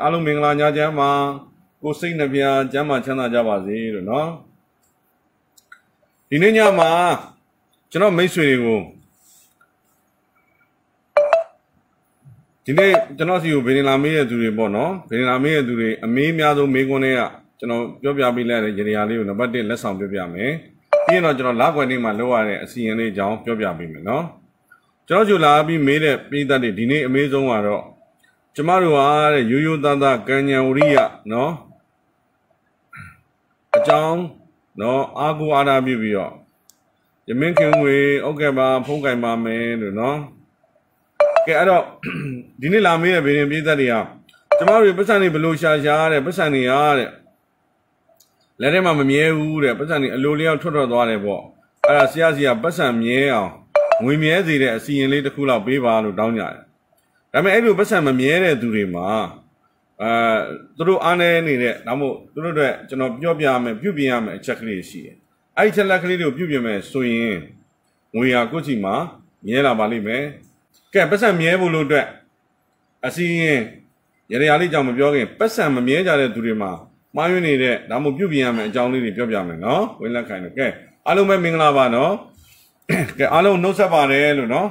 အားလုံးမင်္ဂလာညချမ်းပါကိုစိတ်နှပြချမ်းသာချမ်းသာကြပါစေလို့နော်ဒီနေ့ညမှာကျွန်တော်မိတ်ဆွေတွေကိုဒီနေ့ကျွန်တော်စီကိုဗေဒင်လာမေးတဲ့သူတွေပေါ့နော်ဗေဒင်လာမေးတဲ့သူတွေအမေးများဆုံးမေးခွန်းတွေကကျွန်တော်ပြောပြပေးလိုက်တဲ့ရေရာလေးကိုနံပါတ်1လက်ဆောင်ပြောပြမယ်ပြီးရင်တော့ကျွန်တော်လောက်ွယ်နေ့မှာလောက်ရတဲ့အစီရင်လေးအကြောင်းပြောပြပေးမယ်နော်ကျွန်တော်ဂျူလာပြီးမေးတဲ့ပြည်သက်တွေဒီနေ့အမေးဆုံးကတော့ ကျမတို့ဟာတဲ့ရိုးရိုးသားသားကံဉဏ်ဝရိယနော်အကြောင်းနော်အာဟုအာရပြုပြီးတော့ယမင်းခင်ငွေဩကဲပါဖုံးကင်ပါမယ်လို့နော်ကဲအဲ့တော့ဒီနေ့လာမေးတဲ့ဗေဒင်ပြည်သက်တွေကကျမတို့ပတ်စံတွေဘလို့ရှာရှာတဲ့ပတ်စံတွေရတဲ့လက်ထဲမှာမမြဲဘူးတဲ့ပတ်စံတွေအလိုလျောက်ထွက်ထွက်သွားတယ်ပေါ့အဲ့ဒါဆရာစီကပတ်စံမြဲအောင်ငွေမြဲစေတဲ့အစီရင်လေးတစ်ခုလောက်ပေးပါလို့တောင်းကြတယ် ဒါပေမဲ့အဲ့လိုပတ်စံမမြဲတဲ့သူတွေမှာအဲသူတို့အားနေနေတဲ့ဒါမို့သူတို့အတွက်ကျွန်တော်ပြောပြမယ်ပြုပြင်ရမယ်အချက်ကလေးရှိတယ်အဲ့ဒီချက်လက်ကလေးတွေကိုပြုပြင်မယ်ဆိုရင်ငွေဟာကိုယ့်ချီမှာမြဲလာပါလိမ့်မယ်ကဲပတ်စံမြဲဖို့လို့အတွက်အစီရင်ရရလေးကြောင့်မပြောခင်ပတ်စံမမြဲကြတဲ့သူတွေမှာမှားယွင်းနေတဲ့ဒါမှမဟုတ်ပြုပြင်ရမယ်အကြောင်းလေးတွေပြောပြမယ်နော်ဝင်လက်ခိုင်လို့ကဲအားလုံးပဲမင်္ဂလာပါနော်ကဲအားလုံးနှုတ်ဆက်ပါတယ်လို့နော်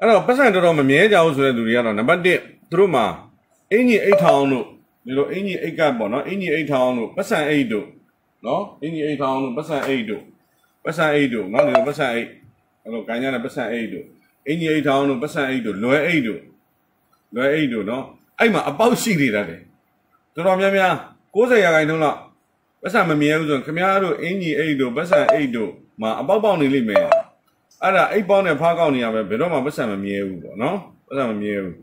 အဲ့တော့ပတ်စံတော်တော်မမြဲကြဘူးဆိုတဲ့လူတွေကတော့နံပါတ်1သူတို့မှာအင်ကြီးအိတ်ထောင်တို့ဒီလိုအင်ကြီးအိတ်ကပေါ့နော်အင်ကြီးအိတ်ထောင်တို့ပတ်စံအိတ်တို့နော်အင်ကြီးအိတ်ထောင်တို့ပတ်စံအိတ်တို့ပတ်စံအိတ်တို့နော်ဒီလိုပတ်စံအိတ်အဲ့လိုကိုင်းကြတဲ့ပတ်စံအိတ်တို့အင်ကြီးအိတ်ထောင်တို့ပတ်စံအိတ်တို့လွယ်အိတ်တို့လွယ်အိတ်တို့နော်အဲ့မှာအပေါက်ရှိနေတာတယ်တော်တော်များများ90ရာခိုင်နှုန်းလောက်ပတ်စံမမြဲဘူးဆိုရင်ခင်ဗျားတို့အင်ကြီးအိတ်တို့ပတ်စံအိတ်တို့မှာအပေါက်ပေါက်နေလိမ့်မယ် အဲ့ဒါအိတ်ပေါက်နဲ့ဖားကောက်နေရပဲဘယ်တော့မှပတ်စံမမြဲဘူးပေါ့နော်ပတ်စံမမြဲဘူး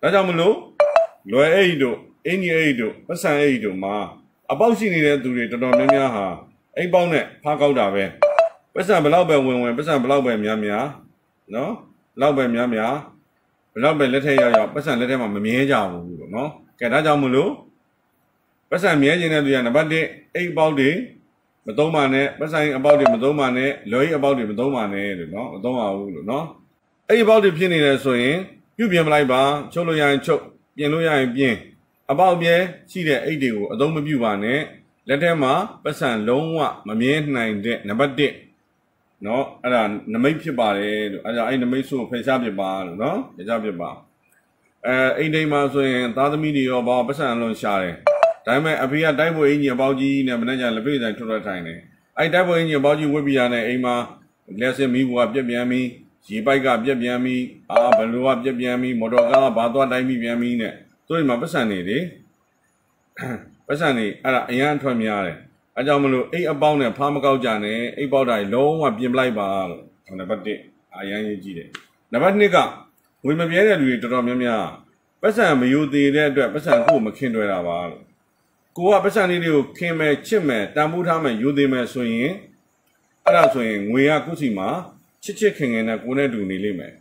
ဒါကြောင့်မလို့လွယ်အိတ်တို့အင်ကြီးအိတ်တို့ပတ်စံအိတ်တို့မှာအပေါက်ရှိနေတဲ့သူတွေတော်တော်များများဟာအိတ်ပေါက်နဲ့ဖားကောက်တာပဲပတ်စံဘလောက်ပဲဝင်ဝင်ပတ်စံဘလောက်ပဲများများနော်လောက်ပဲများများဘလောက်ပဲလက်ထက်ရောက်ရောက်ပတ်စံလက်ထက်မှာမမြဲကြဘူးပေါ့နော်ကဲဒါကြောင့်မလို့ပတ်စံမြဲခြင်းတဲ့သူကနံပါတ်1အိတ်ပေါက်တွေ မသုံးပါနဲ့ပတ်ဆိုင်အပေါက်တွေမသုံးပါနဲ့လွယ်အပေါက်တွေမသုံးပါနဲ့လို့နော်မသုံးပါဘူးလို့နော်အဲ့ဒီအပေါက်တွေဖြစ်နေတယ်ဆိုရင်ပြုတ်ပြင်မလိုက်ပါချုပ်လို့ရရင်ချုပ်ပြင်လို့ရရင်ပြင်အပေါက်ပြဲရှိတဲ့အိတ်တွေကိုအသုံးမပြုပါနဲ့လက်ထဲမှာပတ်စံလုံးဝမမြဲနိုင်တဲ့နံပါတ်1နော်အဲ့ဒါနမိတ်ဖြစ်ပါတယ်လို့အဲ့ဒါအဲ့နမိတ်ဆိုဖယ်ရှားပြပါလို့နော်ဖယ်ရှားပြပါအဲအိမ်တိမ်မှာဆိုရင်သားသမီးတွေရောဘာပတ်စံအလုံးရှာတယ် ဒါပေမဲ့အဖေကတိုက်ပွဲအင်ကြီးအပေါက်ကြီးနဲ့မနေ့ကလက်ဖေးဆိုင်ထွက်ထွက်ထိုင်တယ်အဲ့တိုက်ပွဲအင်ကြီးအပေါက်ကြီးဝစ်ပြရတဲ့အိမ်မှာလက်စင်မီးဘူကပြက်ပြန်ပြီးရေပိုက်ကပြက်ပြန်ပြီးအာဘလူကပြက်ပြန်ပြီးမော်တော်ကားကဘာသွားတိုင်းပြီးပြန်ပြီးနဲ့သူတို့မှာပတ်စံနေတယ်ပတ်စံနေအဲ့ဒါအရန်ထွက်များတယ်အဲကြောင့်မလို့အိတ်အပေါက်နဲ့ဖားမကောက်ကြနဲ့အိတ်ပေါက်တိုင်းလုံးဝပြင်ပလိုက်ပါလို့နံပါတ်1အရန်ရေးကြည့်တယ်နံပါတ်2ကဝေမပြဲတဲ့လူတွေတော်တော်များများပတ်စံမယူသေးတဲ့အတွက်ပတ်စံကိုမခင်တွယ်တာပါလို့ ကိုကပတ်စံလေးတွေကိုခင်မဲ့ချစ်မဲ့တန်ဖိုးထားမဲ့ယူသေးမဲ့ဆိုရင်အဲ့ဒါဆိုရင်ငွေကကုစီမှာချစ်ချစ်ခင်ခင်နဲ့ကိုနဲ့တူနေလိမ့်မယ်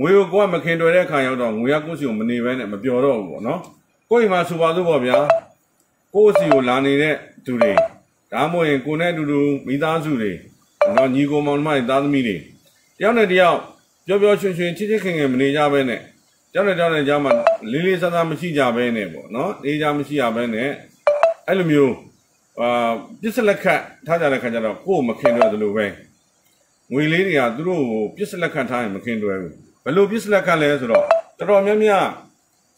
ငွေကိုကိုကမခင်တွယ်တဲ့အခါရောက်တော့ငွေကကုစီကိုမနေဘဲနဲ့မပျော်တော့ဘူးပေါ့နော်ကိုအိမ်မှာဆိုပါစို့ပေါ့ဗျာကိုစီကိုလာနေတဲ့သူတွေဒါမှမဟုတ်ရင်ကိုနဲ့အတူတူမိသားစုတွေနော်ညီကိုမောင်နှမတွေသားသမီးတွေတယောက်နဲ့တယောက်ပျော်ပျော်ရွှင်ရွှင်ချစ်ချစ်ခင်ခင်မနေကြဘဲနဲ့ကြောက်တဲ့ကြောက်တဲ့ကြောက်မှလေးလေးဆဆမရှိကြဘဲနဲ့ပေါ့နော်အေးကြမရှိရဘဲနဲ့ အဲ့လိုမျိုးအာပြစ်စလက်ခတ်ထားကြတဲ့ခါကျတော့ကိုယ်မခင်တွေ့သလိုပဲငွေလေးတွေကသူတို့ကိုပြစ်စလက်ခတ်ထားရင်မခင်တွေ့ဘူးဘယ်လိုပြစ်စလက်ခတ်လဲဆိုတော့တော်တော်များများ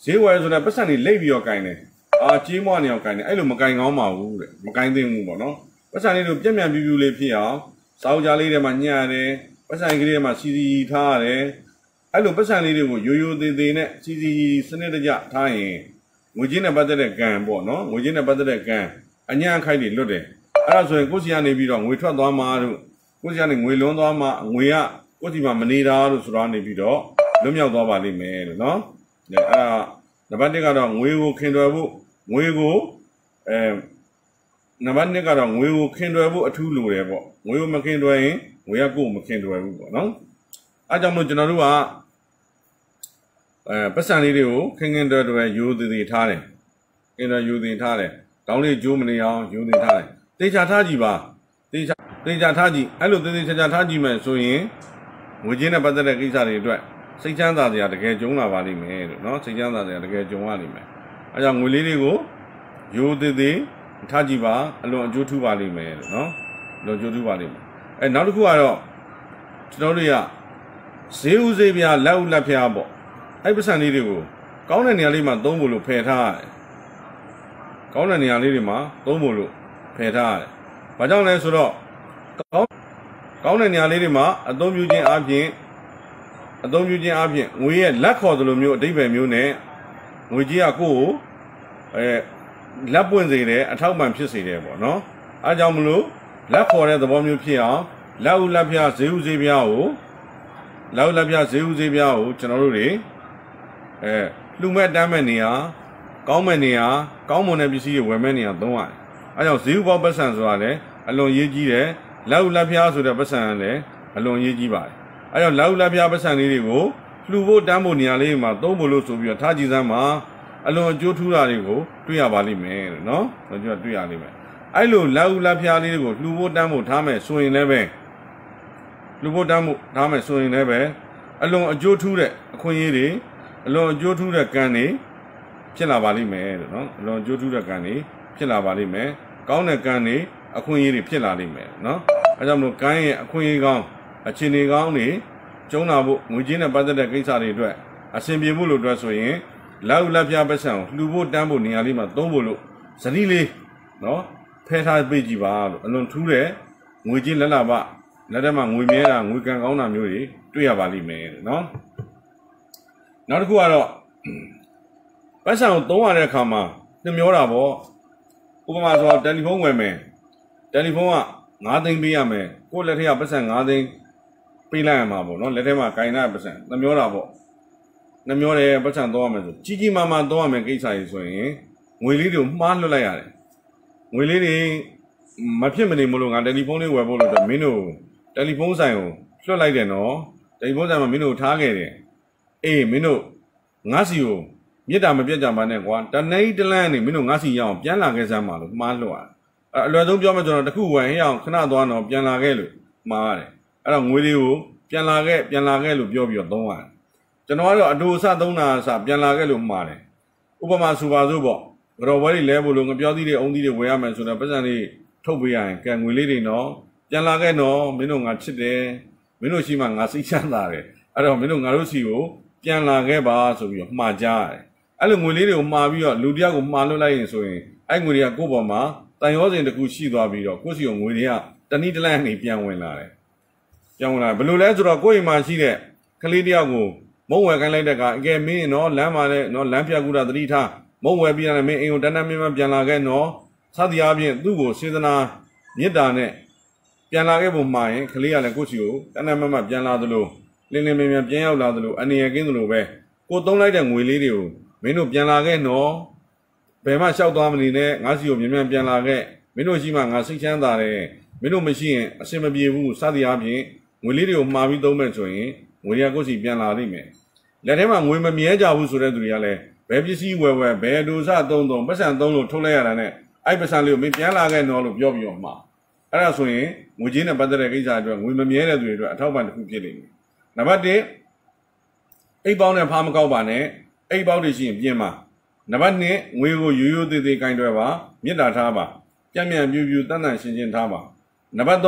ဈေးဝယ်ဆိုတဲ့ပတ်စံတွေလိတ်ပြီးတော့ကင်တယ်အာကြီးမွားနေအောင်ကင်တယ်အဲ့လိုမကင်ကောင်းပါဘူးတဲ့မကင်သင့်ဘူးပေါ့နော်ပတ်စံလေးတို့ပြက်မြန်ပြူးပြူးလေးဖြစ်အောင်စောက်ကြားလေးတွေမှာညှရတယ်ပတ်စံကလေးတွေမှာစီစီထားရတယ်အဲ့လိုပတ်စံလေးတွေကိုရိုးရိုးသေးသေးနဲ့စီစီစနစ်တကျထားရင် ငွေချင်းနဲ့ပတ်သက်တဲ့ကံပေါ့နော်ငွေချင်းနဲ့ပတ်သက်တဲ့ကံအညာခိုက်တွေလွတ်တယ်အဲ့ဒါဆိုရင်ကိုယ်စီကနေပြီးတော့ငွေထွက်သွားမှာတို့ကိုယ်စီကနေငွေလွန်းသွားမှာငွေကကိုယ်စီမှာမနေတာတို့ဆိုတော့နေပြီးတော့လွတ်မြောက်သွားပါလိမ့်မယ်လို့နော်အဲ့ဒါနံပါတ်1ကတော့ငွေကိုခင်တွယ်ဖို့ငွေကိုအဲနံပါတ်2ကတော့ငွေကိုခင်တွယ်ဖို့အထူးလိုတယ်ပေါ့ငွေကိုမခင်တွယ်ရင်ငွေကကိုယ်မခင်တွယ်ဘူးပေါ့နော်အဲကြောင့်မို့ကျွန်တော်တို့က အဲပတ်စံလေးတွေကိုခင်ခင်တွယ်တွယ်ယူသေးသေးထားတယ်ခင်တွယ်ယူသေးထားတယ်တောင်းလေးကျိုးမနေအောင်ယူသေးထားတယ်တေချာထားကြည့်ပါတေချာတေချာထားကြည့်အဲ့လိုတေသေးချာချာထားကြည့်မယ်ဆိုရင်ငွေချင်းနဲ့ပတ်သက်တဲ့ကိစ္စတွေအတွက်စိတ်ချမ်းသာစရာတကယ်ကြုံလာပါလိမ့်မယ်လို့နော်စိတ်ချမ်းသာစရာတကယ်ကြုံရလိမ့်မယ်အဲကြောင့်ငွေလေးတွေကိုရိုးသေးသေးထားကြည့်ပါအလွန်အကျိုးထူးပါလိမ့်မယ်လို့နော်အလွန်အကျိုးထူးပါလိမ့်မယ်အဲနောက်တစ်ခုကတော့ကျွန်တော်တို့ကဈေးဥဈေးပြလက်ဥလက်ဖျားပေါ့ အဲ့ပစံလေးတွေကိုကောင်းတဲ့နေရာလေးမှာသုံးဖို့လို့ဖယ်ထားရတယ်ကောင်းတဲ့နေရာလေးတွေမှာသုံးဖို့လို့ဖယ်ထားရတယ်ဘာကြောင့်လဲဆိုတော့ကောင်းကောင်းတဲ့နေရာလေးတွေမှာအသုံးပြုခြင်းအပြင်အသုံးပြုခြင်းအပြင်ငွေရဲ့လက်ခေါ်သလိုမျိုးအတိပ္ပယ်မျိုးနဲ့ငွေကြီးကကိုယ့်ကိုအဲလက်ပွင့်စေတယ်အထောက်ပံ့ဖြစ်စေတယ်ပေါ့နော်အဲကြောင့်မလို့လက်ခေါ်တဲ့သဘောမျိုးဖြစ်အောင်လက်ဦးလက်ဖျားဈေးဦးဈေးပြားကိုလက်ဦးလက်ဖျားဈေးဦးဈေးပြားကိုကျွန်တော်တို့တွေ အဲလှူမဲ့တမ်းမဲ့နေရာကောင်းမဲ့နေရာကောင်းမွန်တဲ့ပစ္စည်းတွေဝယ်မဲ့နေရာသုံးရတယ်အဲကြောင့်ဈေးဦးပေါပတ်စံဆိုတာလည်းအလွန်ရေးကြီးတယ်လက်ဦးလက်ဖျားဆိုတဲ့ပတ်စံကလည်းအလွန်ရေးကြီးပါတယ်အဲကြောင့်လက်ဦးလက်ဖျားပတ်စံလေးတွေကိုလှူဖို့တမ်းဖို့နေရာလေးမှာသုံးဖို့လို့ဆိုပြီးတော့ထားကြည့်စမ်းပါအလွန်အကျိုးထူးတာတွေကိုတွေ့ရပါလိမ့်မယ်လို့နော်ကျွန်တော်တွေ့ရလိမ့်မယ်အဲ့လိုလက်ဦးလက်ဖျားလေးတွေကိုလှူဖို့တမ်းဖို့ထားမယ်ဆိုရင်လည်းပဲလှူဖို့တမ်းဖို့ထားမယ်ဆိုရင်လည်းပဲအလွန်အကျိုးထူးတဲ့အခွင့်အရေးတွေ အလွန်အကျိုးထူးတဲ့ကံတွေဖြစ်လာပါလိမ့်မယ်လို့နော်အလွန်အကျိုးထူးတဲ့ကံတွေဖြစ်လာပါလိမ့်မယ်ကောင်းတဲ့ကံတွေအခွင့်အရေးတွေဖြစ်လာလိမ့်မယ်နော်အဲကြောင့်မလို့ကံရဲ့အခွင့်အရေးကောင်းအခြေအနေကောင်းတွေကျုံးလာဖို့ငွေကြေးနဲ့ပတ်သက်တဲ့ကိစ္စတွေအတွက်အဆင်ပြေဖို့လို့အတွက်ဆိုရင်လက်ဦးလက်ပြပတ်စံကိုလှူဖို့တန်းဖို့နေရာလေးမှာသုံးဖို့လို့ဇနီးလေးနော်ဖဲထားပေးကြည့်ပါလို့အလွန်ထူးတဲ့ငွေကြီးလက်လာပလက်ထက်မှာငွေမြဲတာငွေကန်ကောင်းတာမျိုးတွေတွေ့ရပါလိမ့်မယ်နော် နောက်တစ်ခုကတော့ပတ်စံကိုသုံးရတဲ့အခါမှာနှမျောတာပေါ့ဥပမာဆိုတော့တယ်လီဖုန်းဝယ်မယ်တယ်လီဖုန်းက9သိန်းပေးရမယ်ကိုယ့်လက်ထက်ကပတ်စံ9သိန်းပေးလိုက်ရမှာပေါ့နော်လက်ထဲမှာကင်တဲ့ပတ်စံနှမျောတာပေါ့နှမျောတယ်ပတ်စံသုံးရမယ်ဆိုကြီးကြီးမားမားသုံးရမယ်ကိစ္စကြီးဆိုရင်ငွေလေးတွေကိုမှားလွတ်လိုက်ရတယ်ငွေလေးတွေမဖြစ်မနေမလို့ငါတယ်လီဖုန်းလေးဝယ်ဖို့လို့တော့မင်းတို့တယ်လီဖုန်းဆိုင်ကိုလွှတ်လိုက်တယ်နော်တယ်လီဖုန်းဆိုင်မှာမင်းတို့ထားခဲ့တယ် အေးမင်းတို့ငါစီကိုမြစ်တာမပြတ်ကြပါနဲ့ကွာတနေတလန်းနေမင်းတို့ငါစီရအောင်ပြန်လာခဲ့စမ်းပါလို့မှားလွှတ်ရတယ်အလွယ်ဆုံးပြောမှကျွန်တော်တခုဝယ်ရအောင်ခဏသွားတော့ပြန်လာခဲ့လို့မှားရတယ်အဲ့တော့ငွေလေးကိုပြန်လာခဲ့ပြန်လာခဲ့လို့ပြောပြီးတော့သုံးရတယ်ကျွန်တော်ကတော့အတူအဆသုံးတာအဆပြန်လာခဲ့လို့မှားတယ်ဥပမာဆိုပါစို့ပေါ့ကြော်ပွဲတွေလဲဖို့လို့ငပြောသီးတွေအုံသီးတွေဝယ်ရမယ်ဆိုတော့ပတ်စံလေးထုတ်ပေးရရင်ကံငွေလေးတွေနော်ပြန်လာခဲ့နော်မင်းတို့ငါချစ်တယ်မင်းတို့ရှိမှငါစိတ်ချမ်းသာတယ်အဲ့တော့မင်းတို့ငါတို့စီကို ပြန်လာခဲ့ပါဆိုပြီးတော့မှားကြရတယ်အဲ့လိုငွေလေးတွေကိုမှားပြီးတော့လူတယောက်ကိုမှားလွတ်လိုက်ရင်ဆိုရင်အဲ့ငွေတွေကကိုယ့်ဘောမှာတန်ရောစင်တစ်ခုရှိသွားပြီးတော့ကိုယ့်စီကိုငွေတွေကတနည်းတလန့်နေပြန်ဝင်လာတယ်ပြန်ဝင်လာဘယ်လိုလဲဆိုတော့ကိုယ့်အိမ်မှာရှိတဲ့ကလေးတယောက်ကိုမုံဝယ်ခိုင်းလိုက်တဲ့ကအကယ်မင်းနော်လမ်းမှာလည်းနော်လမ်းပြကူတာသတိထားမုံဝယ်ပြီးရတယ်မင်းအိမ်ကိုတန်းတန်းမင်းမပြန်လာခဲ့နော်စသည်အားဖြင့်သူ့ကိုစေတနာမေတ္တာနဲ့ပြန်လာခဲ့ပုံမှာရင်ကလေးကလည်းကိုယ့်စီကိုတန်းတန်းမမပြန်လာသလို လင်းလင်းမြင်မြင်ပြန်ရောက်လာသလိုအနေရကင်းသလိုပဲကိုသုံးလိုက်တဲ့ငွေလေးတွေကိုမင်းတို့ပြန်လာခဲ့နော်ဘယ်မှလျှောက်သွားမနေနဲ့ငါစီကိုမြန်မြန်ပြန်လာခဲ့မင်းတို့ရှိမှငါစိတ်ချမ်းသာတယ်မင်းတို့မရှိရင်အဆင်မပြေဘူးစသည်အားဖြင့်ငွေလေးတွေကိုမှာပြီးသုံးမဲ့ဆိုရင်ငွေရကိုစီပြန်လာလိမ့်မယ်လက်ထဲမှာငွေမမြဲကြဘူးဆိုတဲ့သူတွေကလည်းဘယ်ပစ္စည်းဝယ်ဝယ်ဘယ်ဒုစသုံးသုံးပတ်စံသုံးလို့ထုတ်လိုက်ရတာနဲ့အဲ့ပတ်စံလေးကိုမင်းပြန်လာခဲ့နော်လို့ပြောပြီးတော့မှာအဲ့ဒါဆိုရင်ငွေချင်းနဲ့ပတ်သက်တဲ့ကိစ္စအတွက်ငွေမမြဲတဲ့သူတွေအတွက်အထောက်ပံ့တစ်ခုဖြစ်လိမ့်မယ် နံပါတ်1အိတ်ပေါင်းနဲ့ဖားမကောက်ပါနဲ့အိတ်ပေါင်းတွေရှိရင်ပြင်ပါနံပါတ်2ငွေကိုရိုးရိုးသေးသေးကင်တွယ်ပါမြစ်တာထားပါပြန့်ပြန့်ပြူပြူတန်တန်ရှင်းရှင်းထားပါနံပါတ်3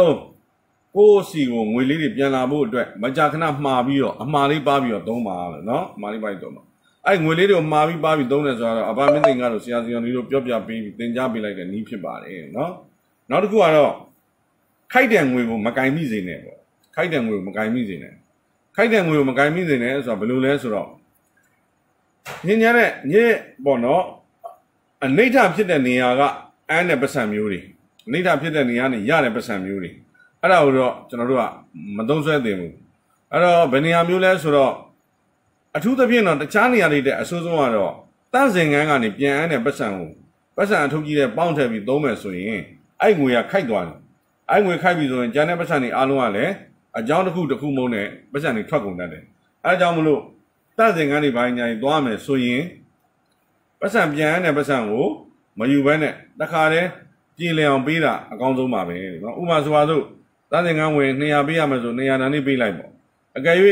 ကိုယ့်စီကိုငွေလေးတွေပြန်လာဖို့အတွက်မကြာခဏမှားပြီးတော့အမှားလေးပါပြီးတော့သုံးပါလို့နော်အမှားလေးပါပြီးသုံးပါအဲ့ငွေလေးတွေကိုမှားပြီးပါပြီးသုံးတယ်ဆိုတော့အပါမင်းသိင်ကတော့ဆရာစီအောင်လေးတို့ပြောပြပေးပြီးသင်ကြားပေးလိုက်တဲ့နည်းဖြစ်ပါတယ်နော်နောက်တစ်ခုကတော့ခိုက်တဲ့ငွေကိုမကင်မိစေနဲ့ပေါ့ခိုက်တဲ့ငွေကိုမကင်မိစေနဲ့ ခိုက်တဲ့ငွေကိုမကင်မိစေနဲ့ဆိုတော့ဘယ်လိုလဲဆိုတော့ညင်ညာတဲ့ညစ်ပေါ့နော်အနိဋ္ဌဖြစ်တဲ့နေရာကအန်းတဲ့ပတ်စံမျိုးတွေအနိဋ္ဌဖြစ်တဲ့နေရာနဲ့ရတဲ့ပတ်စံမျိုးတွေအဲ့ဒါကိုတော့ကျွန်တော်တို့ကမသုံးဆွဲသင့်ဘူးအဲ့တော့ဘယ်နေရာမျိုးလဲဆိုတော့အထူးသဖြင့်တော့တခြားနေရာတွေတဲ့အဆိုးဆုံးကတော့တန့်စင်ကန်းကနေပြန်အန်းတဲ့ပတ်စံကိုပတ်စံအထုပ်ကြီးတဲ့ပေါင်းထည့်ပြီးသုံးမယ်ဆိုရင်အဲ့ငွေကခိုက်သွားတယ်အဲ့ငွေခိုက်ပြီဆိုရင်ကျန်တဲ့ပတ်စံတွေအားလုံးကလည်း အကြောင်းတစ်ခုတစ်ခုမုံနဲ့ပတ်စံတွေထွက်ကုန်တတ်တယ်အဲဒါကြောင့်မလို့တတ်စင်ကန်းတွေပိုင်းညာရင်သွားမယ်ဆိုရင်ပတ်စံပြန်ရတဲ့ပတ်စံကိုမယူဘဲနဲ့တခါတည်းပြင်လည်အောင်ပေးတာအကောင်းဆုံးပါပဲနော်ဥပမာဆိုပါစို့တတ်စင်ကန်းဝင်200ပေးရမယ်ဆို200တန်နေပေးလိုက်ပေါ့အကယ်၍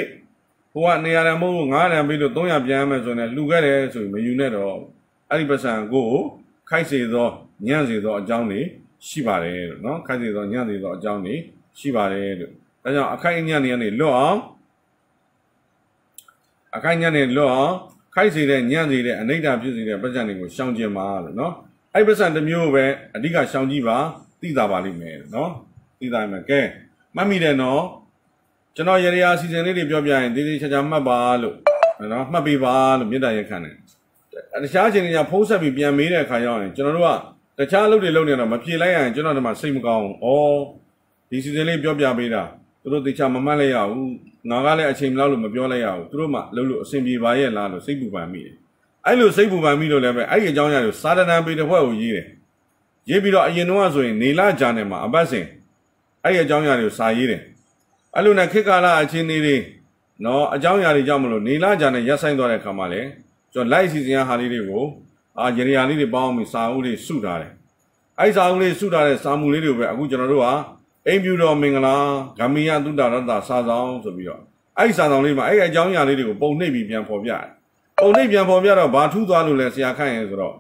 ဟိုက200တန်မဟုတ်ဘူး900တန်ပေးလို့300ပြန်ရမယ်ဆိုရင်လူခဲ့တယ်ဆိုရင်မယူနဲ့တော့အဲ့ဒီပတ်စံကိုခိုက်စေသောညံ့စေသောအကြောင်းတွေရှိပါတယ်လို့နော်ခိုက်စေသောညံ့စေသောအကြောင်းတွေရှိပါတယ်လို့ ဒါကြောင့်အခိုက်အညံ့တွေကနေလွတ်အောင်အခိုက်ညံ့တွေလွတ်အောင်ခိုက်စေတဲ့ညံ့စေတဲ့အနိဋ္ဌဖြစ်စေတဲ့ပတ်စံတွေကိုရှောင်ကျင်ပါလို့နော်အဲ့ပတ်စံတစ်မျိုးပဲအဓိကရှောင်ကြည့်ပါသိတာပါလိမ့်မယ်နော်သိတာမယ်ကဲမှတ်မိတယ်နော်ကျွန်တော်ရေရာအစီအစဉ်လေးတွေပြောပြရင်သေးသေးချာချာမှတ်ပါလို့နော်မှတ်ပေးပါလို့မေတ္တာရက်ခံတယ်တခြားအချိန်တွေကဖုံးဆက်ပြီးပြန်မေးတဲ့အခါကျရင်ကျွန်တော်တို့ကတခြားအလုပ်တွေလုပ်နေတော့မပြေလိုက်ရင်ကျွန်တော်တို့မှစိတ်မကောင်းဘူး။ဩဒီစီစဉ်လေးပြောပြပေးတာ သူတို့တခြားမမှတ်လိုက်ရဘူး။ငါကလည်းအချိန်မလောက်လို့မပြောလိုက်ရဘူး။သူတို့မှလုပ်လို့အဆင်ပြေပါရဲ့လားလို့စိတ်ပူပန်မိတယ်။အဲ့လိုစိတ်ပူပန်မိလို့လည်းပဲအဲ့ဒီအကြောင်းအရာကိုစာတနာပေတစ်ဖွဲ့ကိုရေးတယ်။ရေးပြီးတော့အရင်တော့ဆိုရင်နေလာဂျာနယ်မှာအပတ်စဉ်အဲ့ဒီအကြောင်းအရာတွေကိုစာရေးတယ်။အဲ့လိုနဲ့ခေတ်ကာလအချင်းလေးတွေနော်အကြောင်းအရာတွေကြောင့်မလို့နေလာဂျာနယ်ရက်ဆိုင်သွားတဲ့ခါမှာလည်းကျွန်တော် live စီစဉ်ရဟာလေးတွေကိုအာရေရာလေးတွေပေါင်းပြီးစာအုပ်လေးစုထားတယ်အဲ့စာအုပ်လေးစုထားတဲ့စာမူလေးတွေကိုပဲအခုကျွန်တော်တို့က အိမ်ပြူတော်မင်္ဂလာဂမီယသုတ္တရတ္တစာဆောင်ဆိုပြီးတော့အဲ့စာဆောင်လေးမှာအဲ့အကြောင်းအရာလေးတွေကိုပုံနှိပ်ပြီးပြန်ဖော်ပြတယ်ပုံနှိပ်ပြန်ဖော်ပြတော့ဘာထူးသွားလို့လဲဆရာခန့်ရင်ဆိုတော့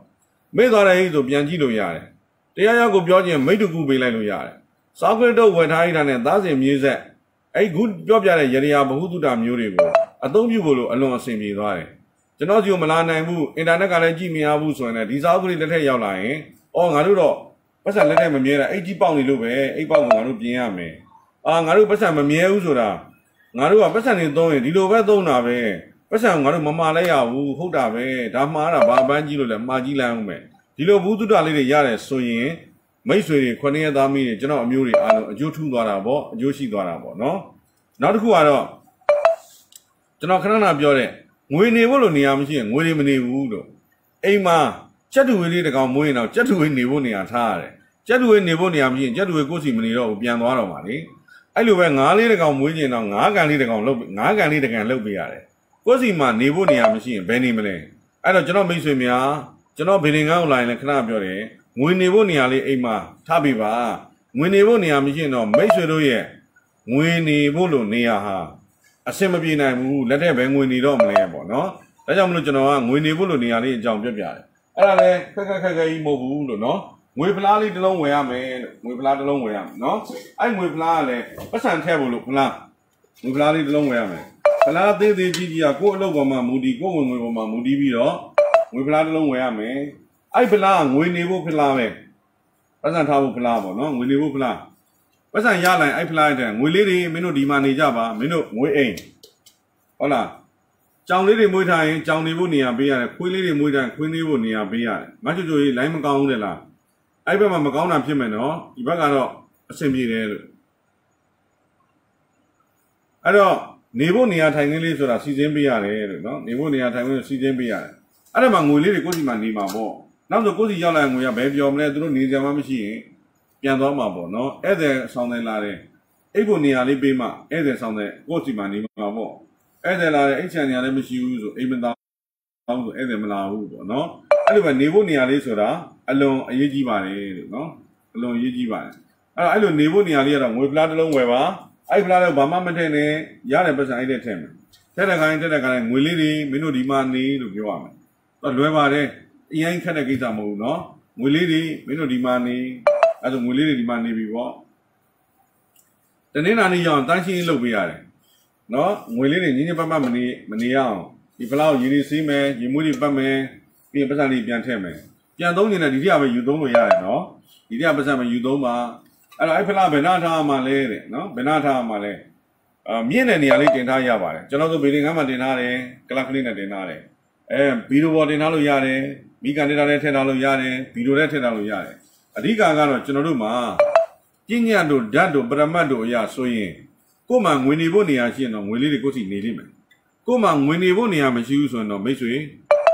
မေ့သွားတဲ့ဟိဆိုပြန်ကြည့်လို့ရတယ်တရားရောက်ကိုပြောခြင်းမိတ္တကူပေးလိုက်လို့ရတယ်စာကရတော့ဝယ်ထားရတာနဲ့သားစဉ်မြေးဆက်အဲ့ခုပြောပြတဲ့ရေရာဘ ഹു တုတ္တမျိုးတွေကိုအသုံးပြုဖို့လို့အလွန်အဆင်ပြေသွားတယ်ကျွန်တော်စီကိုမလာနိုင်ဘူးအင်တာနက်ကလည်းကြည့်မရဘူးဆိုရင်လည်းဒီစာအုပ်ကလေးလက်ထက်ရောက်လာရင်အော်ငါတို့တော့ ပတ်စံလက်ထက်မမြဲတာအိတ်ကြီးပေါက်နေလို့ပဲအိတ်ပေါက်ကိုငါတို့ပြင်ရမယ်အာငါတို့ပတ်စံမမြဲဘူးဆိုတာငါတို့ကပတ်စံနေသုံးရင်ဒီလိုပဲသုံးတာပဲပတ်စံငါတို့မမာလိုက်ရဘူးဟုတ်တာပဲဒါမှားတာဘာပန်းကြီးလို့လဲမှားကြီးလိုက်အောင်မယ်ဒီလိုဘူးတုဒ္ဒလေးတွေရတယ်ဆိုရင်မိတ်ဆွေတွေခုနှစ်ရက်သားမိတွေကျွန်တော်အမျိုးတွေအားလုံးအကျိုးထူးသွားတာပေါ့အကျိုးရှိသွားတာပေါ့နော်နောက်တစ်ခုကတော့ကျွန်တော်ခဏခဏပြောတဲ့ငွေနေဖို့လို့နေရာမရှိရင်ငွေတွေမနေဘူးလို့အိမ်မှာကြက်တူဝေးလေးတကောင်မွေးရင်တော့ကြက်တူဝေးနေဖို့နေရာထားရတယ် ကြက်တူဝေးနေဖို့နေရာမရှိရင်ကြက်တူဝေးကိုယ်စီမနေတော့ဘူးပြန်သွားတော့မှာလေအဲ့လိုပဲငါးလေးတကောင်မွေးရင်တော့ငါးကန်လေးတကောင်လှုပ်ငါးကန်လေးတကန်လှုပ်ပေးရတယ်ကိုယ်စီမှာနေဖို့နေရာမရှိရင်ဘယ်နေမလဲအဲ့တော့ကျွန်တော်မိတ်ဆွေများကျွန်တော်ဗီလင်ကန်းကိုလာရင်လည်းခဏပြောတယ်ငွေနေဖို့နေရာလေးအိမ်မှာထားပေးပါငွေနေဖို့နေရာမရှိရင်တော့မိတ်ဆွေတို့ရဲ့ငွေနေဖို့လို့နေရာဟာအဆင်မပြေနိုင်ဘူးလက်ထက်ပဲငွေနေတော့မလဲပေါ့နော်ဒါကြောင့်မလို့ကျွန်တော်ကငွေနေဖို့လို့နေရာလေးအကြောင်းပြပြတယ်အဲ့ဒါလည်းခက်ခက်ခက်ခက်ကြီးမဟုတ်ဘူးလို့နော် ငွေဖလားလေးတစ်လုံးဝယ်ရမယ်လို့ငွေဖလားတစ်လုံးဝယ်ရမယ်နော်အဲ့ငွေဖလားကလည်းပတ်စံထည့်ဖို့လို့ဖလားငွေဖလားလေးတစ်လုံးဝယ်ရမယ်ဖလားသေးသေးကြီးကြီးကကိုယ့်အလုပ်ပေါ်မှာမူတည်ကိုယ့်ဝင်ငွေပေါ်မှာမူတည်ပြီးတော့ငွေဖလားတစ်လုံးဝယ်ရမယ်အဲ့ဖလားကငွေနေဖို့ဖလားပဲပတ်စံထားဖို့ဖလားပေါ့နော်ငွေနေဖို့ဖလားပတ်စံရလိုက်အဲ့ဖလားတဲ့ငွေလေးတွေမင်းတို့ဒီမှာနေကြပါမင်းတို့ငွေအိမ်ဟုတ်လားကြောင်လေးတွေမွေးထားရင်ကြောင်နေဖို့နေရာပေးရတယ်ခွေးလေးတွေမွေးထားရင်ခွေးလေးဖို့နေရာပေးရတယ်မချွတ်ချွတ်ကြီးလိုင်းမကောင်းဘူးလေလား အဲ့ဘက်မှာမကောင်းတာဖြစ်မယ်နော်ဒီဘက်ကတော့အဆင်ပြေတယ်လို့အဲ့တော့နေဖို့နေရာထိုင်ခင်းလေးဆိုတာစီစဉ်ပေးရတယ်လို့နော်နေဖို့နေရာထိုင်ခင်းစီစဉ်ပေးရတယ်အဲ့ဒါမှငွေလေးတွေကိုယ့်စီမှာနေမှာပေါ့နောက်ဆိုကိုယ့်စီရောက်လာရင်ငွေကဘယ်ပြောမလဲသူတို့နေကြမှာမရှိရင်ပြန်သွားမှာပေါ့နော်ဧည့်သည်ဆောင်တယ်လာတယ်အိတ်ဖို့နေရာလေးပေးမှဧည့်သည်ဆောင်တယ်ကိုယ့်စီမှာနေမှာပေါ့ဧည့်သည်လာတယ်အိတ်ချန်နေရာလည်းမရှိဘူးဆိုအိမ်မသားအောင်ဆိုဧည့်သည်မလာဘူးပေါ့နော် အဲ့လိုပဲနေဖို့နေရာလေးဆိုတာအလွန်အရေးကြီးပါတယ်လို့နော်အလွန်အရေးကြီးပါတယ်အဲ့တော့အဲ့လိုနေဖို့နေရာလေးကတော့ငွေဖလားတစ်လုံးဝယ်ပါအဲ့ဖလားတော့ဘာမှမထည့်နဲ့ရတဲ့ပတ်စံအဲ့တဲ့ထည့်မယ်ထည့်တဲ့ခိုင်းထည့်တဲ့ခိုင်းငွေလေးတွေမင်းတို့ဒီမှာနေလို့ပြောရမယ်တော့လွယ်ပါတယ်အရင်ခက်တဲ့ကိစ္စမဟုတ်ဘူးနော်ငွေလေးတွေမင်းတို့ဒီမှာနေအဲ့ဒါငွေလေးတွေဒီမှာနေပြီပေါ့တနင်္လာနေ့ရောက်တန်းရှင်းလုပ်ပေးရတယ်နော်ငွေလေးတွေညင်းညင်းပတ်ပတ်မနေမနေရအောင်ဒီဖလောက်ရေတွေစီးမယ်ရေမွေးတွေပတ်မယ် ပြီးရင်ပတ်စံလေးပြန်ထည့်မယ်ပြန်သုံးနေတဲ့ဒီတိယပဲယူသုံးလို့ရတယ်နော်ဒီတိယပတ်စံပဲယူသုံးပါအဲ့တော့အဲ့ဖလားဘယ်နာထားမှလဲတဲ့နော်ဘယ်နာထားမှလဲအာမြင့်တဲ့နေရာလေးတင်ထားရပါတယ်ကျွန်တော်တို့ဗီဒီငါးမှာတင်ထားတယ်ကလပ်ကလေးနဲ့တင်ထားတယ်အဲဗီဒီယိုပေါ်တင်ထားလို့ရတယ်မိကန်နေတာနဲ့ထည့်ထားလို့ရတယ်ဗီဒီယိုနဲ့ထည့်ထားလို့ရတယ်အဓိကကတော့ကျွန်တော်တို့မှာပညာတို့ဓာတ်တို့ပရမတ်တို့အရာဆိုရင်ကို့မှာငွေနေဖို့နေရာရှိရင်တော့ငွေလေးတွေကိုစီနေလိမ့်မယ်ကို့မှာငွေနေဖို့နေရာမရှိဘူးဆိုရင်တော့မိတ်ဆွေ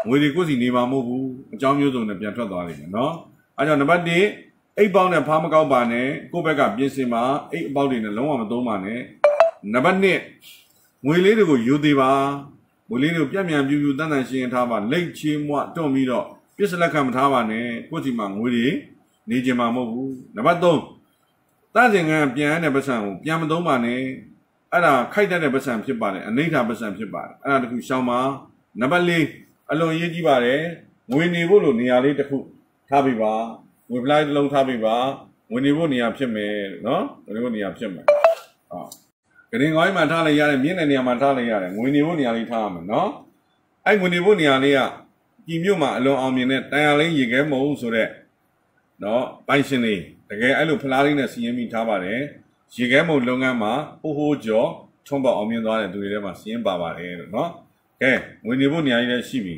ငွေတွေကိုစီနေမှာမဟုတ်ဘူးအကြောင်းမျိုးစုံနဲ့ပြန်ထွက်သွားလိမ့်မယ်နော်အဲကြောင့်နံပါတ်1အိတ်ပေါင်းနဲ့ဖားမကောက်ပါနဲ့ကိုယ့်ဘက်ကပြင်ဆင်ပါအိတ်အပေါက်တွေနဲ့လုံးဝမသုံးပါနဲ့နံပါတ်2ငွေလေးတွေကိုယူသေးပါငွေလေးတွေကိုပြက်မြန်ပြူပြူတန်းတန်းရှင်းထားပါလိတ်ချေးမွတွန့်ပြီးတော့ပြစ်စလက်ခံမထားပါနဲ့ကိုယ့်စီမှာငွေတွေနေကြမှာမဟုတ်ဘူးနံပါတ်3တန့်စင်ကပြန်ရတဲ့ပတ်စံကိုပြန်မသုံးပါနဲ့အဲ့ဒါခိုက်တတ်တဲ့ပတ်စံဖြစ်ပါတယ်အနိဋ္ဌပတ်စံဖြစ်ပါတယ်အဲ့ဒါတခုရှောင်းပါနံပါတ်၄ အလွန်ရေးကြည့်ပါတယ်ငွေနေဖို့လို့နေရာလေးတစ်ခုထားပြပါငွေပလိုက်တစ်လုံးထားပြပါငွေနေဖို့နေရာဖြစ်မယ်နော်ငွေနေဖို့နေရာဖြစ်မယ်ဟာဂရင်ကောင်းမှာထားလိုက်ရတယ်မြင့်တဲ့နေရာမှာထားလိုက်ရတယ်ငွေနေဖို့နေရာလေးထားရမယ်နော်အဲ့ငွေနေဖို့နေရာလေးကပြည်မြို့မှာအလွန်အောင်မြင်တဲ့တန်ရလင်းရေခဲမုံဆိုတဲ့နော်ပိုင်ရှင်လေးတကယ်အဲ့လိုဖလားလေးနဲ့စီရင်မိထားပါတယ်ရေခဲမုံလုပ်ငန်းမှာဟိုးဟိုးကျော်ထုံးပေါအောင်မြင်သွားတဲ့သူတွေထဲမှာစီရင်ပါပါတယ်လို့နော် ကဲငွေနေဖို့နေရာကြီးလည်းရှိပြီ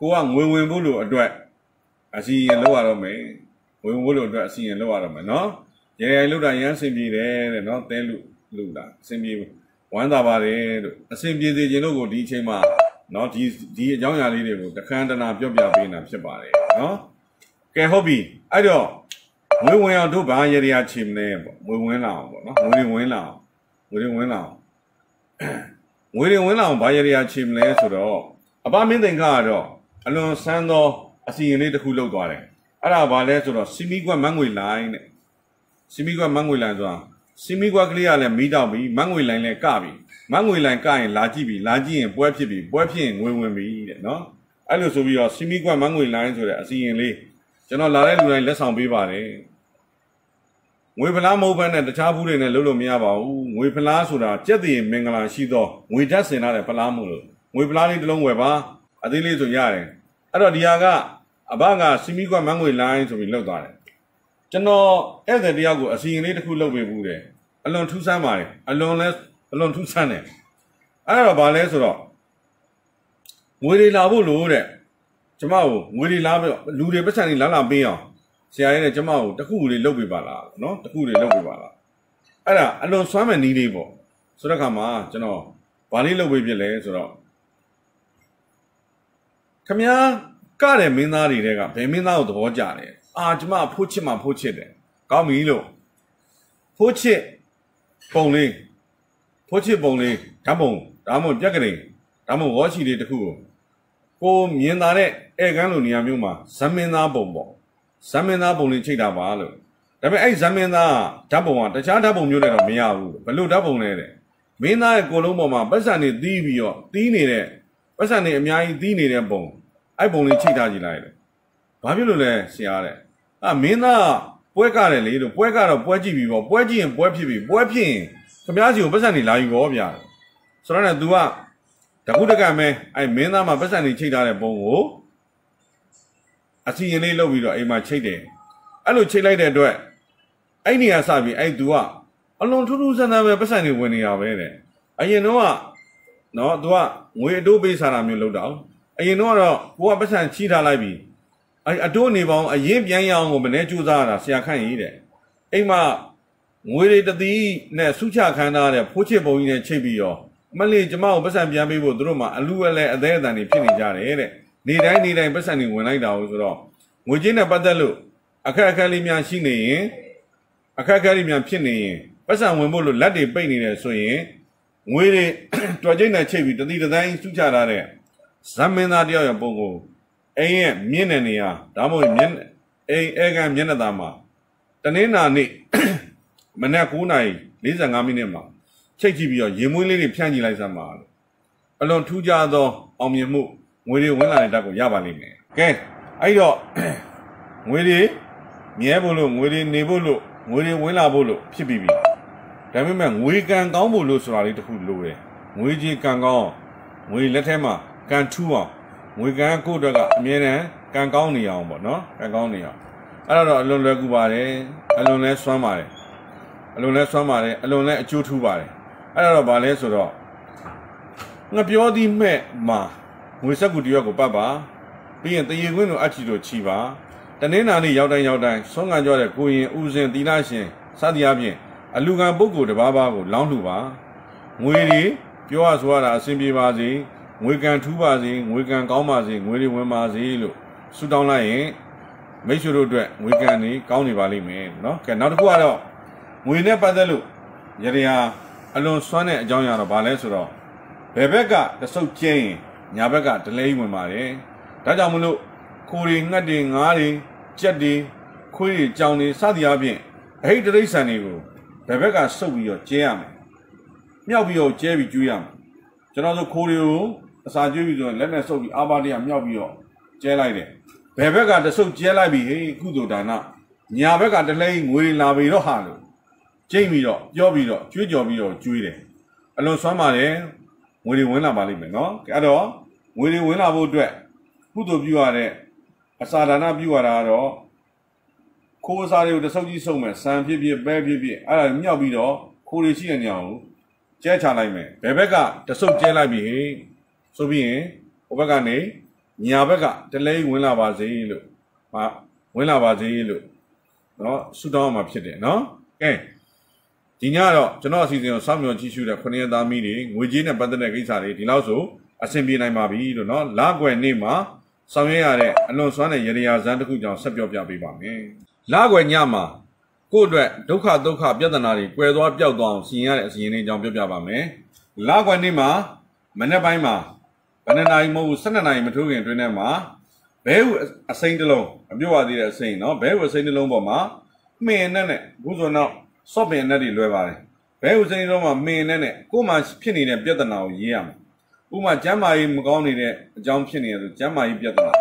ကိုကငွေဝင်ဖို့လို့အတွက်အစီရင်လောက်ရတော့မယ်ငွေဝင်ဖို့လို့အတွက်အစီရင်လောက်ရတော့မယ်နော်ရေရိုင်လောက်တာရမ်းအဆင်ပြေတယ်တဲ့နော်တဲလူလူတာအဆင်ပြေဝမ်းသာပါတယ်လို့အဆင်ပြေစေခြင်းလို့ကိုဒီအချိန်မှာနော်ဒီဒီအကြောင်းအရာလေးတွေကိုတခန်းတနာပြောပြပေးနေတာဖြစ်ပါတယ်နော်ကဲဟုတ်ပြီအဲ့တော့ငွေဝင်အောင်တို့ဘာရရချင်မလဲပေါ့ငွေဝင်လာအောင်ပေါ့နော်ငွေဝင်လာအောင်ငွေဝင်လာအောင် ငွေဝင်လာအောင်ဘာရရချင်မလဲဆိုတော့အပမင်းသင်္ကကတော့အလွန်ဆန်းသောအစီရင်လေးတစ်ခုလုပ်သွားတယ်အဲ့ဒါဘာလဲဆိုတော့စီမီကွက်မန်းငွေလိုင်းတဲ့စီမီကွက်မန်းငွေလိုင်းဆိုတာစီမီကွက်ကလေးကလည်းမီးတောက်ပြီးမန်းငွေလိုင်းလည်းကပြီမန်းငွေလိုင်းကရင်လာကြည့်ပြီလာကြည့်ရင်ပွဲဖြစ်ပြီပွဲဖြစ်ရင်ငွေဝင်ပြီတဲ့နော်အဲ့လိုဆိုပြီးတော့စီမီကွက်မန်းငွေလိုင်းဆိုတဲ့အစီရင်လေးကျွန်တော်လာတဲ့လူတိုင်းလက်ဆောင်ပေးပါတယ် ငွေဖလားမဟုတ်ဘဲနဲ့တခြားဘူးတွေနဲ့လုပ်လို့မရပါဘူးငွေဖလားဆိုတာကြက်တည်မင်္ဂလာရှိသောငွေဓာတ်စင်ထားတဲ့ဖလားမို့လို့ငွေဖလားလေးတစ်လုံးဝယ်ပါအသေးလေးဆိုရတယ်အဲ့တော့ဒီဟာကအဘကစီမီကွက်မန်းငွေလိုင်းဆိုပြီးလောက်သွားတယ်ကျွန်တော်ဧည့်သည်တယောက်ကိုအစီရင်လေးတစ်ခုလုပ်ပေးဘူးတယ်အလွန်ထူးဆန်းပါတယ်အလွန်လဲအလွန်ထူးဆန်းတယ်အဲ့တော့ဘာလဲဆိုတော့ငွေတွေလာဖို့လို့တဲ့ကျမကိုငွေတွေလာပြီးလူတွေပတ်စံတွေလာလာပေးအောင် ဆရာရဲ့ကျမကိုတခုလေးလုပ်ပေးပါလားနော်တခုလေးလုပ်ပေးပါလားအဲ့ဒါအလွန်စွမ်းမဲ့နီးလေးပေါ့ဆိုတဲ့ခါမှာကျွန်တော်ဘာလေးလုပ်ပေးပြလဲဆိုတော့ခမညာကတဲ့မင်းသားတွေတဲကဘယ်မင်းသားကိုသဘောကျတယ်အာကျမဖိုးချစ်မှဖိုးချစ်တယ်ကောင်းပြီလို့ဖိုးချစ်ပုံလေးဖိုးချစ်ပုံလေးဓာတ်ပုံဒါမှမဟုတ်ပြက်ကလေးဒါမှမဟုတ်ဝေါ်ချီလေးတစ်ခုကိုကိုမြင်သာတဲ့ဧကန်းလိုနေရာမျိုးမှာဇမင်းသားပုံပေါ့ ဇမင်းသားပုံလေးချိန်တာပါလို့ဒါပေမဲ့အဲ့ဇမင်းသားဓာတ်ပုံကတခြားဓာတ်ပုံမျိုးနဲ့တော့မရဘူးဘလို့ဓာတ်ပုံလဲတဲ့မင်းသားရဲ့ကိုလုံးပေါ်မှာပတ်စံနေသီးပြီးတော့သီးနေတဲ့ပတ်စံနေအများကြီးသီးနေတဲ့ပုံအဲ့ပုံလေးချိန်ထားကြည့်လိုက်တယ်ဘာဖြစ်လို့လဲဆရာတဲ့အာမင်းသားပွဲကတယ်လေလို့ပွဲကတော့ပွဲကြည့်ပြီပေါ့ပွဲကြည့်ရင်ပွဲဖြစ်ပြီပွဲဖြစ်ရင်ခမားစီကိုပတ်စံနေလာယူပေါ့ဗျာဆိုတော့ね तू ကတကုတကံမဲအဲ့မင်းသားမှာပတ်စံနေချိန်ထားတဲ့ပုံကို အစီရင်လေးလုပ်ပြီးတော့အိမ်မှာချိတ်တယ်အဲ့လိုချိတ်လိုက်တဲ့အတွက်အဲ့နေရာစပြီးအဲ့ तू ကအလွန်ထူးထူးဆန်းဆန်းပဲပတ်စံနေဝင်နေတာပဲတဲ့အရင်တော့ကနော် तू ကငွေအတိုးပေးစားတာမျိုးလုပ်တော့အရင်တော့ကတော့ကိုကပတ်စံချီထားလိုက်ပြီးအဲ့အတိုးနေပေါင်းအရင်ပြန်ရအောင်ကိုမနေ့ကြိုးစားရတာဆရာခန့်ကြီးတဲ့အိမ်မှာငွေတွေတသီးနဲ့စုချခန်းထားတဲ့ဖိုးချစ်ပုံကြီးနဲ့ချိတ်ပြီးရောမလေးကျမကိုပတ်စံပြန်ပေးဖို့သူတို့မှအလူအလဲအသေးအတန်တွေဖြစ်နေကြတယ်တဲ့ နေတိုင်းနေတိုင်းပတ်စံတွေဝင်လိုက်တာလို့ဆိုတော့ငွေချင်းနဲ့ပတ်သက်လို့အခက်အခဲလေးများရှိနေရင်အခက်အခဲလေးများဖြစ်နေရင်ပတ်စံဝင်ဖို့လို့လက်တွေပိတ်နေတယ်ဆိုရင်ငွေတွေတော်ကျိတ်နဲ့ချိတ်ပြီးတတိတတိုင်းစုချထားတဲ့ဇမင်းသားတယောက်ရဲ့ပုံကိုအိမ်ရဲ့မြင့်တဲ့နေရာဒါမှမဟုတ်မြင့်အိမ်အဲကမျက်နှာသားမှာတနင်္လာနေ့မနက်9:45မိနစ်မှာချိတ်ကြည့်ပြီးတော့ရင်မွေးလေးတွေဖြန့်ကြည့်လိုက်စမ်းပါလို့အလွန်ထူးခြားသောအောင်မြင်မှု ငွေတွေဝင်လာတဲ့တက်ကိုရပါလိမ့်မယ်ကဲအဲ့တော့ငွေတွေမြဲဖို့လို့ငွေတွေနေဖို့လို့ငွေတွေဝင်လာဖို့လို့ဖြစ်ပြီးပြီဒါပေမဲ့ငွေကံကောင်းဖို့လို့ဆိုတာလေးတစ်ခုလိုတယ်ငွေကြီးကံကောင်းငွေလက်ထဲမှာကံထူးအောင်ငွေကံကိုယ့်အတွက်ကအမြဲတမ်းကံကောင်းနေအောင်ပေါ့နော်ကံကောင်းနေအောင်အဲ့တော့အလွန်လွယ်ကူပါတယ်အလွန်လဲစွမ်းပါတယ်အလွန်လဲစွမ်းပါတယ်အလွန်လဲအကျိုးထူးပါတယ်အဲ့တော့ဗာလဲဆိုတော့ငါပြောသည်မဲ့မှာ ငွေဆက်ကူတရွက်ကိုပတ်ပါပြီးရင်တရေခွင်းတို့အချီတို့ချီပါတနင်္လာနေ့ရောက်တိုင်းရောက်တိုင်းဆုံးခံကြတဲ့ကိုရင်ဦးစင်သီလရှင်စသည်အပြင်အလူကံပုဂ္ဂိုလ်တစ်ပါးပါးကိုလောင်းလှူပါငွေတွေပြောရဆိုရတာအဆင်ပြေပါစေငွေကံထူးပါစေငွေကံကောင်းပါစေငွေတွေဝင်ပါစေလို့ဆုတောင်းလိုက်ရင်မိတ်ဆွေတို့အတွက်ငွေကံတွေကောင်းနေပါလိမ့်မယ်เนาะကဲနောက်တစ်ခုကတော့ငွေနဲ့ပတ်သက်လို့ရရအလွန်စွမ်းတဲ့အကြောင်းအရာတော့ဗာလဲဆိုတော့ဘယ်ဘက်ကတဆုပ်ကျင်းရင် ညာဘက်ကဒလဲဝင်ပါတယ်ဒါကြောင့်မလို့ခိုးတွေငှက်တွေငားတွေကြက်တွေခွေးတွေကြောင်တွေစသည်အပြင်အဟိတ်တရိษံတွေကိုဘယ်ဘက်ကဆုပ်ပြီးတော့ကျင်းရမယ်မြောက်ပြီးတော့ကျဲပြီးကျွေးရမယ်ကျွန်တော်တို့ခိုးတွေကိုအစာကျွေးပြီးဆိုရင်လက်နဲ့ဆုပ်ပြီးအာဘာတရားမြောက်ပြီးတော့ကျဲလိုက်တယ်ဘယ်ဘက်ကတဆုပ်ကျဲလိုက်ပြီးဟေးကုသိုလ်ဒါနညာဘက်ကတလဲငွေလာပြီးတော့ဟာလို့ကျိတ်ပြီးတော့ပြောပြီးတော့ကျွေးကြော်ပြီးတော့ကျွေးတယ်အလွန်ဆွမ်းပါတယ်ငွေတွေဝင်လာပါလိမ့်မယ်နော်အဲ့တော့ ငွေတွေဝင်လာဖို့အတွက်ကုသိုလ်ပြုရတဲ့အစာဒါနပြုရတာကတော့ခိုးအစာတွေကိုတဆုပ်ကြီးစုံမယ်ဆန်ဖြစ်ဖြစ်ပဲဖြစ်ဖြစ်အဲ့ဒါမြောက်ပြီးတော့ခိုးတွေရှိတဲ့ညောင်ကိုကျဲချလိုက်မယ်ဘယ်ဘက်ကတဆုပ်ကျဲလိုက်ပြီဆိုပြီးရင်ဟိုဘက်ကနေညာဘက်ကတလဲဝင်လာပါစေလို့ဟာဝင်လာပါစေလို့နော်ဆူတောင်းမှာဖြစ်တယ်နော်ကဲဒီညတော့ကျွန်တော်အစီအစဉ်ကိုစောင့်မျှော်ကြည့်ရှုတဲ့ခုနှစ်သားမီးတွေငွေကြေးနဲ့ပတ်သက်တဲ့ကိစ္စတွေဒီလောက်ဆို အဆင်ပြေနိုင်ပါပြီလို့နော်လကွယ်နေ့မှာဆောင်ရွက်ရတဲ့အလွန်ဆွမ်းတဲ့ရရဇန်းတစ်ခုကြောင့်ဆက်ပြောပြပေးပါမယ်လကွယ်ညမှာကို့အတွက်ဒုက္ခဒုက္ခပြဿနာတွေကွယ်သွားပျောက်သွားအောင်စီရင်ရတဲ့အစီရင်လေးကြောင့်ပြောပြပါမယ်လကွယ်နေ့မှာမနေ့ပိုင်းမှာဘယ်နှစ်နာရီမဟုတ်ဘူး12နာရီမထိုးခင်တွင်းထဲမှာဘဲဟုအစိမ့်တစ်လုံးအပြုတ်ရသေးတဲ့အစိမ့်နော်ဘဲဟုအစိမ့်တစ်လုံးပေါ်မှာမှင်နဲ့နဲ့ဘုဇွန်နောက်စော့ပင်နဲ့တွေလွဲပါတယ်ဘဲဟုအစိမ့်တစ်လုံးမှာမှင်နဲ့နဲ့ကို့မှာဖြစ်နေတဲ့ပြဿနာကိုရေးရမယ် ဥပမာကျမ်းမာရေးမကောင်းနေတဲ့အကြောင်းဖြစ်နေရဆိုကျမ်းမာရေးပြဿနာ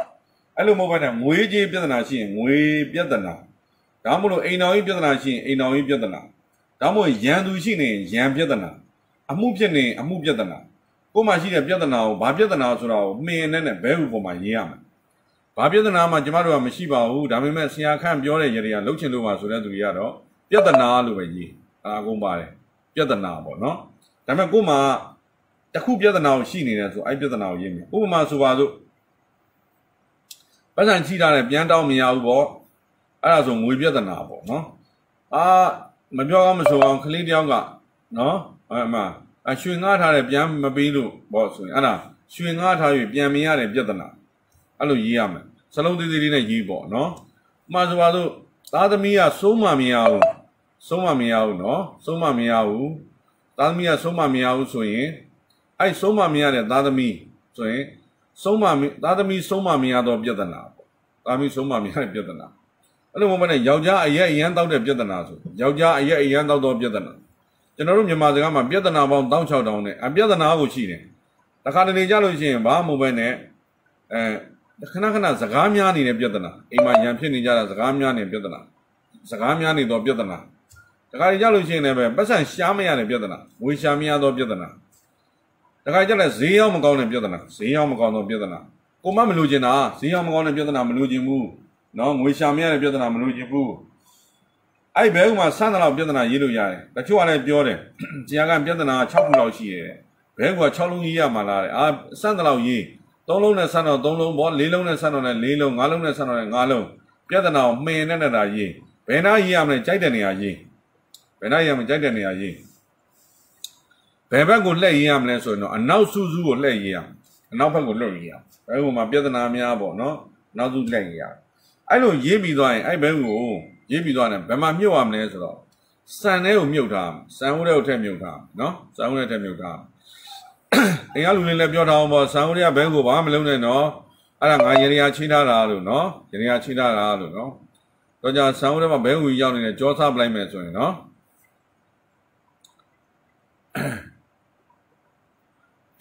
အဲ့လိုမဟုတ်ဘဲနဲ့ငွေကြေးပြဿနာရှိရင်ငွေပြဿနာဒါမှမဟုတ်အိမ်တော်ကြီးပြဿနာရှိရင်အိမ်တော်ကြီးပြဿနာဒါမှမဟုတ်ရန်သူရှိနေရင်ရန်ပြဿနာအမှုဖြစ်နေအမှုပြဿနာကိုယ်မှာရှိတဲ့ပြဿနာကိုဘာပြဿနာဆိုတာကိုမှင်နဲ့နဲ့ဘဲဥပေါ်မှာရေးရမယ်။ဘာပြဿနာမှကျမတို့ကမရှိပါဘူး။ဒါပေမဲ့ဆရာခန့်ပြောတဲ့ရေတွေကလှုပ်ချင်လို့ပါဆိုတဲ့သူတွေကတော့ပြဿနာလို့ပဲရေး။အာကုန်ပါတယ်။ပြဿနာပေါ့နော်။ဒါပေမဲ့ကိုယ်မှာ တခုပြဿနာကိုရှိနေတယ်ဆိုအဲ့ပြဿနာကိုရေးမယ်။ဥပမာဆိုပါစို့ပတ်စံချိထားတယ်ပြန်တောင်းမရဘူးပေါ့။အဲ့ဒါဆိုငွေပြဿနာပေါ့နော်။အာမပြောကောင်းမဆိုအောင်ကလေးတယောက်ကနော်အဲ့မှာအရွှေငှားထားတယ်ပြန်မပေးလို့ပေါ့ဆိုရင်အဲ့ဒါရွှေငှားထား၍ပြန်မရတဲ့ပြဿနာအဲ့လိုရေးရမယ်စလုံးသေးသေးလေးနဲ့ရေးပေါ့နော်မှားဆိုပါတော့သားသမီးကစိုးမမရဘူးစိုးမမရဘူးနော်စိုးမမရဘူးသားသမီးကစိုးမမရဘူးဆိုရင် အဲ့စိုးမမရတဲ့သားသမီးဆိုရင်စိုးမသားသမီးစိုးမမရတော့ပြဿနာပေါ့သားသမီးစိုးမမရတဲ့ပြဿနာအဲ့လိုမှမဟုတ်နဲ့ယောက်ျားအရက်အရန်တောက်တဲ့ပြဿနာဆိုယောက်ျားအရက်အရန်တောက်တော့ပြဿနာကျွန်တော်တို့မြန်မာစကားမှာပြဿနာပေါင်း16000နဲ့အပြဿနာကိုရှိတယ်တခါတလေကြလို့ရှိရင်ဘာမှမဟုတ်ပဲနဲ့အဲခဏခဏစကားများနေတဲ့ပြဿနာအိမ်မှာရံဖြစ်နေကြတာစကားများနေတဲ့ပြဿနာစကားများနေတော့ပြဿနာတခါတလေကြလို့ရှိရင်လည်းပဲပတ်စံရှားမရတဲ့ပြဿနာငွေရှားမရသောပြဿနာ တခါကြလည်းဈေးရောက်မကောင်းတဲ့ပြဿနာဈေးရောက်မကောင်းသောပြဿနာကိုမမလို့ချင်တာဈေးရောက်မကောင်းတဲ့ပြဿနာမလို့ချင်ဘူးနော်ငွေရှားမရတဲ့ပြဿနာမလို့ချင်ဘူးအဲ့ဘဲဥမှာဆန်းတလောက်ပြဿနာရေးလို့ရတယ်တချို့ကလည်းပြောတယ်ဆရာကပြဿနာ6ခုလောက်ရှိတယ်ဘဲကွာ6လုံးရေးရမှာလားတဲ့အာဆန်းတလောက်ရေး3လုံးနဲ့ဆန်းတော့3လုံးပေါ့4လုံးနဲ့ဆန်းတော့လည်း4လုံး5လုံးနဲ့ဆန်းတော့လည်း5လုံးပြဿနာကိုမှင်နဲ့နဲ့တာရေးဘယ်နာရေးရမလဲကြိုက်တဲ့နေရာရေးဘယ်နာရေးရမလဲကြိုက်တဲ့နေရာရေး ဘယ်ဘက်ကိုလှည့်ရေးရမလဲဆိုရင်တော့အနောက်စုစုကိုလှည့်ရေးရအနောက်ဘက်ကိုလှည့်ရေးရဘဲဟိုမှာပြဿနာများပေါ့နော်နောက်စုလှည့်ရေးရအဲ့လိုရေးပြီးသွားရင်အဲ့ဘဲကိုရေးပြီးသွားတယ်ဘယ်မှာမြုပ်ရမလဲဆိုတော့စံထဲကိုမြုပ်ထားစံဦးထဲကိုထည့်မြုပ်ထားနော်စံဦးထဲထည့်မြုပ်ထားအင်္ဂါလူလေးလည်းပြောထားအောင်ပေါ့စံဦးထဲကဘဲကိုဘာမှမလုပ်နဲ့နော်အဲ့ဒါငါရေရီယာချင်းထားတာလို့နော်ရေရီယာချင်းထားတာလို့နော်တော့じゃစံဦးထဲမှာဘဲကိုရောက်နေတဲ့ကြောစားပလိုက်မယ်ဆိုရင်နော်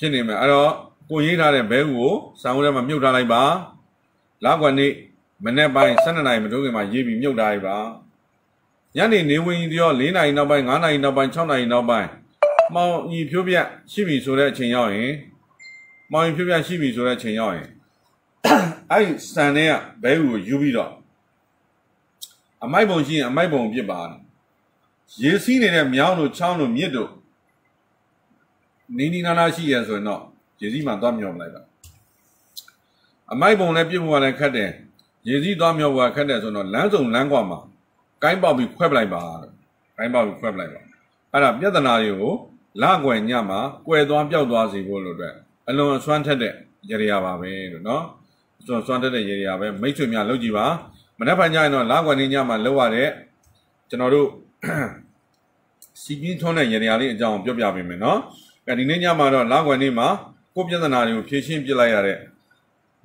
ဖြစ်နေမယ်အဲ့တော့ကိုရေးထားတဲ့ဘဲကိုစံဦးထဲမှာမြုပ်ထားလိုက်ပါလောက်ကွာနေ့မနေ့ပိုင်း12နာရီမတိုးခင်မှာရေးပြီးမြုပ်ထားရပါညနေနေဝင်ကြီးပြော4နာရီနောက်ပိုင်း5နာရီနောက်ပိုင်း6နာရီနောက်ပိုင်းမောင်ညီဖြိုးပြရှိပြီဆိုတဲ့အချိန်ရောက်ရင်မောင်ညီဖြိုးပြရှိပြီဆိုတဲ့အချိန်ရောက်ရင်အဲ့စံတဲ့ကဘဲကိုယူပြီးတော့အမိုက်ပုံရှိရင်အမိုက်ပုံပြစ်ပါရေစီးနေတဲ့မြောင်းတို့ချောင်းတို့မြစ်တို့ နီနီနာနာရှိရဆိုရင်တော့ရေစီးမှသွားမြော်မလိုက်ပါအမိုက်ပုံလည်းပြစ်ဖို့လည်းခက်တယ်ရေစည်းသွားမြောက်ဘွားခက်တယ်ဆိုတော့လမ်းစုံလမ်းကွာမှာကိုင်းပေါက်ပြီးခွဲပလိုက်ပါလို့ကိုင်းပေါက်ပြီးခွဲပလိုက်ပါအဲ့ဒါပြဿနာတွေကိုလကွယ်ညမှာကွယ်သွားပျောက်သွားစေဖို့လို့အတွက်အလွန်အစွမ်းထက်တဲ့ရေရပါပဲလို့နော်အစွမ်းစွမ်းထက်တဲ့ရေရပဲမိတ်ဆွေများလုပ်ကြည့်ပါမနေ့ပိုင်းကျရင်တော့လကွယ်နေညမှာလောက်ရတဲ့ကျွန်တော်တို့စီပြင်းထွန်းတဲ့ရေရလေးအကြောင်းပြောပြပေးမယ်နော် အဲဒီနေ့ညမှာတော့လကွယ်နေမှာကိုပြဿနာတွေကိုဖြေရှင်းပြလိုက်ရတဲ့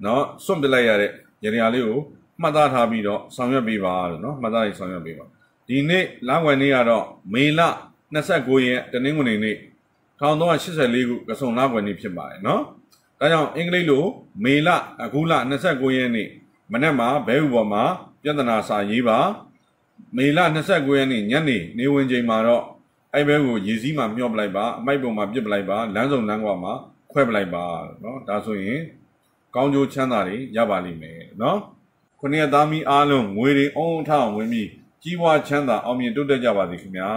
နော်စွန့်ပစ်လိုက်ရတဲ့ရေရာလေးကိုမှတ်သားထားပြီးတော့ဆောင်ရွက်ပေးပါလို့နော်မှတ်သားရေးဆောင်ရွက်ပေးပါဒီနေ့လမ်းဝယ်နေ့ကတော့မေလ29ရက်တနင်္ဂနွေနေ့1384ခုကဆုံလကွယ်နေ့ဖြစ်ပါတယ်နော်ဒါကြောင့်အင်္ဂလိပ်လိုမေလအခုလ29ရက်နေ့မနေ့မှာဘဲဥပေါ်မှာပြဿနာစာရေးပါမေလ29ရက်နေ့ညနေနေဝင်ချိန်မှာတော့ အဲ့ဘဲကိုရေစည်းမှာမျောပလိုက်ပါအမိုက်ပုံမှာပြစ်ပလိုက်ပါလမ်းစုံလမ်းကွာမှာခွဲပလိုက်ပါနော်ဒါဆိုရင်ကောင်းကျိုးချမ်းသာတွေရပါလိမ့်မယ်နော်ခုနှစ်ရက်သားမီးအားလုံးငွေတွေအုံအောင်ထအောင်ဝင်ပြီးကြီးပွားချမ်းသာအောင်မြင်တိုးတက်ကြပါစေခင်ဗျာ